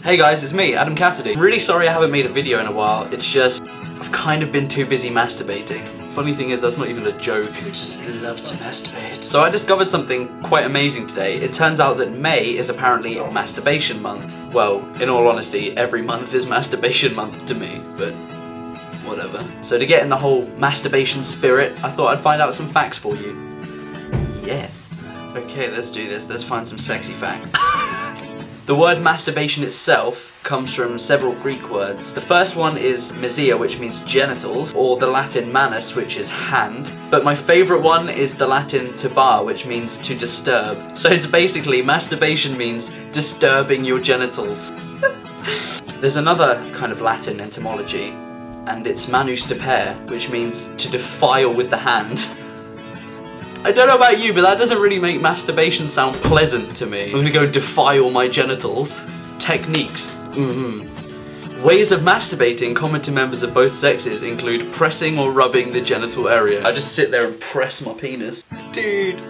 Hey guys, it's me, Adam Cassidy. Really sorry I haven't made a video in a while. It's just, I've kind of been too busy masturbating. Funny thing is, that's not even a joke. I just love to masturbate. So I discovered something quite amazing today. It turns out that May is apparently masturbation month. Well, in all honesty, every month is masturbation month to me, but whatever. So to get in the whole masturbation spirit, I thought I'd find out some facts for you. Yes. Okay, let's do this. Let's find some sexy facts. The word masturbation itself comes from several Greek words. The first one is mesia, which means genitals, or the Latin manus, which is hand. But my favourite one is the Latin tubar, which means to disturb. So it's basically masturbation means disturbing your genitals. There's another kind of Latin etymology, and it's manus stupere, which means to defile with the hand. I don't know about you, but that doesn't really make masturbation sound pleasant to me. I'm gonna go defile my genitals. Techniques. Mm-hmm. Ways of masturbating common to members of both sexes include pressing or rubbing the genital area. I just sit there and press my penis. Dude.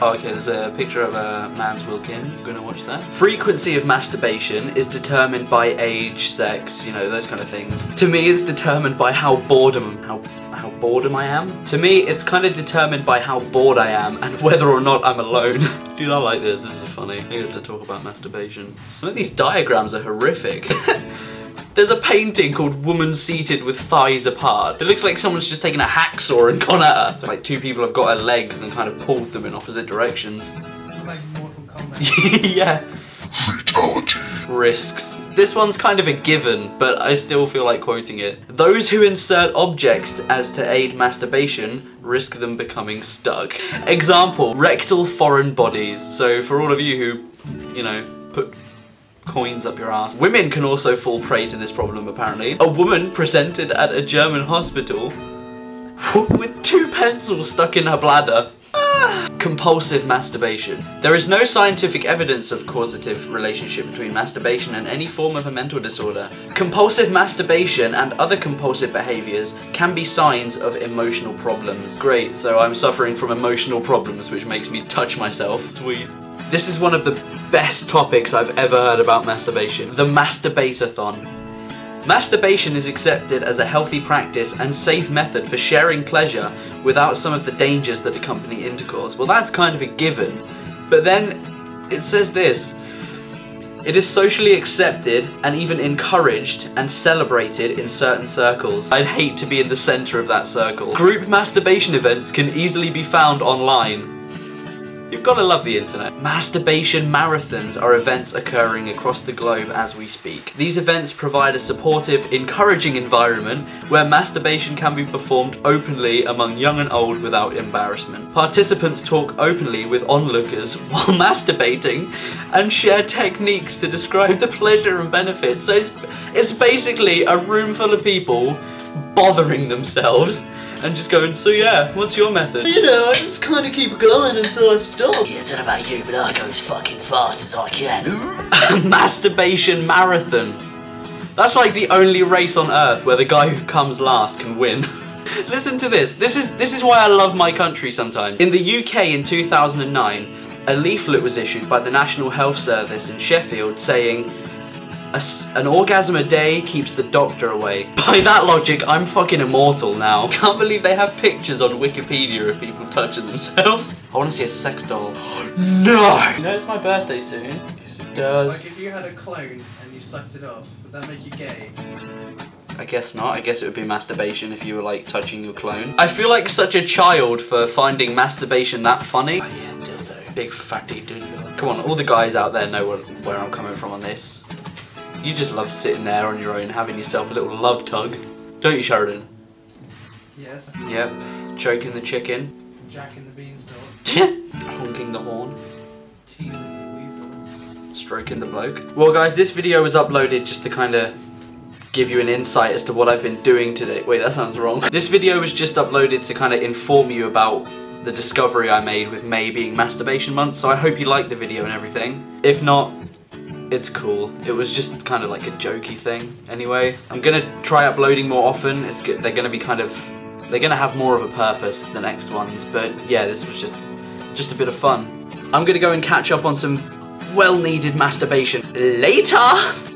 Oh, okay, there's a picture of a man's Wilkins. Gonna watch that. Frequency of masturbation is determined by age, sex, you know, those kind of things. To me, it's determined by how boredom, how how boredom I am. To me, it's kind of determined by how bored I am and whether or not I'm alone. Dude, I like this. This is funny. I have to talk about masturbation. Some of these diagrams are horrific. There's a painting called Woman Seated with Thighs Apart. It looks like someone's just taken a hacksaw and gone at her. Like two people have got her legs and kind of pulled them in opposite directions. Like Mortal Kombat. yeah. Fatality. Risks. This one's kind of a given, but I still feel like quoting it. Those who insert objects as to aid masturbation risk them becoming stuck. Example, rectal foreign bodies. So for all of you who, you know, put coins up your ass. Women can also fall prey to this problem apparently. A woman presented at a German hospital with two pencils stuck in her bladder. Compulsive masturbation. There is no scientific evidence of causative relationship between masturbation and any form of a mental disorder. Compulsive masturbation and other compulsive behaviors can be signs of emotional problems. Great, so I'm suffering from emotional problems, which makes me touch myself. Sweet. This is one of the best topics I've ever heard about masturbation. The masturbatathon. Masturbation is accepted as a healthy practice and safe method for sharing pleasure without some of the dangers that accompany intercourse. Well, that's kind of a given. But then it says this it is socially accepted and even encouraged and celebrated in certain circles. I'd hate to be in the centre of that circle. Group masturbation events can easily be found online. You've got to love the internet. Masturbation marathons are events occurring across the globe as we speak. These events provide a supportive, encouraging environment where masturbation can be performed openly among young and old without embarrassment. Participants talk openly with onlookers while masturbating and share techniques to describe the pleasure and benefits. So it's, it's basically a room full of people bothering themselves and just going, so yeah, what's your method? You know, I just kind of keep going until I stop. Yeah, I don't know about you, but I go as fucking fast as I can. masturbation marathon. That's like the only race on earth where the guy who comes last can win. Listen to this. This is this is why I love my country sometimes. In the UK in 2009, a leaflet was issued by the National Health Service in Sheffield saying "A an orgasm a day keeps the doctor away. By that logic, I'm fucking immortal now. Can't believe they have pictures on Wikipedia of people touching themselves. I want to see a sex doll. no! You know it's my birthday soon. Yes, it does. Like if you had a clone and you sucked it off, would that make you gay? I guess not. I guess it would be masturbation if you were like touching your clone. I feel like such a child for finding masturbation that funny. Oh yeah, dildo. Big fatty dildo. Come on, all the guys out there know where, where I'm coming from on this. You just love sitting there on your own, having yourself a little love tug. Don't you, Sheridan? Yes. Yep. Choking the chicken. Jack in the Beanstalk. Honking the horn. Teasing the weasel. stroking the bloke. Well guys, this video was uploaded just to kind of give you an insight as to what I've been doing today. Wait, that sounds wrong. This video was just uploaded to kind of inform you about the discovery I made with May being masturbation month, so I hope you liked the video and everything. If not, it's cool. It was just kind of like a jokey thing. Anyway, I'm gonna try uploading more often. It's good. They're gonna be kind of, they're gonna have more of a purpose the next ones. But yeah, this was just, just a bit of fun. I'm gonna go and catch up on some well needed masturbation later.